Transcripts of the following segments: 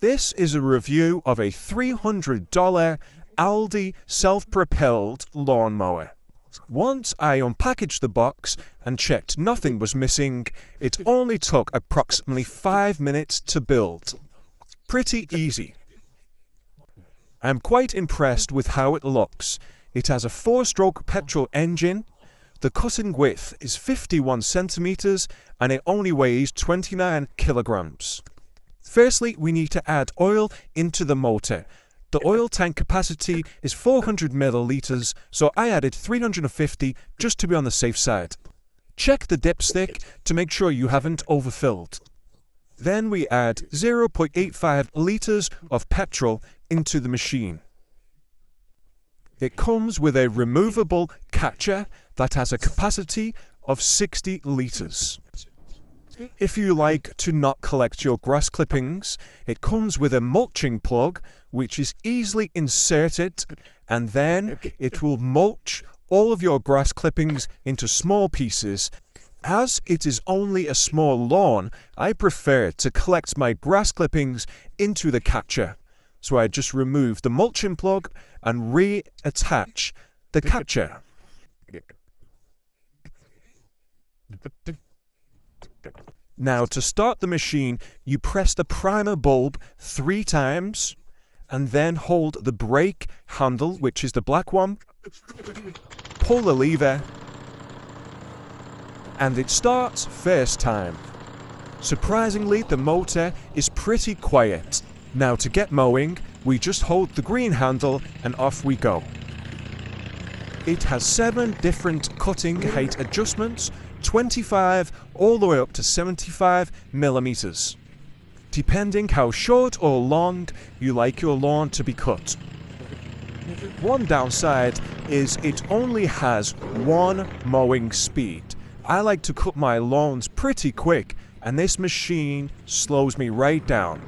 This is a review of a $300 Aldi self-propelled lawnmower. Once I unpackaged the box and checked nothing was missing, it only took approximately 5 minutes to build. Pretty easy. I'm quite impressed with how it looks. It has a 4-stroke petrol engine, the cutting width is 51 centimeters and it only weighs 29 kilograms. Firstly, we need to add oil into the motor. The oil tank capacity is 400 milliliters, so I added 350 just to be on the safe side. Check the dipstick to make sure you haven't overfilled. Then we add 0.85 liters of petrol into the machine. It comes with a removable catcher that has a capacity of 60 liters. If you like to not collect your grass clippings, it comes with a mulching plug which is easily inserted and then it will mulch all of your grass clippings into small pieces. As it is only a small lawn, I prefer to collect my grass clippings into the catcher. So I just remove the mulching plug and reattach the catcher. Now to start the machine, you press the primer bulb three times and then hold the brake handle, which is the black one, pull the lever and it starts first time. Surprisingly, the motor is pretty quiet. Now to get mowing, we just hold the green handle and off we go. It has 7 different cutting height adjustments 25 all the way up to 75 millimeters, depending how short or long you like your lawn to be cut. One downside is it only has one mowing speed. I like to cut my lawns pretty quick and this machine slows me right down.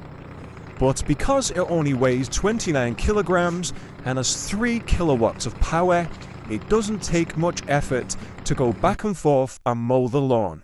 But because it only weighs 29 kilograms and has 3 kilowatts of power, it doesn't take much effort to go back and forth and mow the lawn.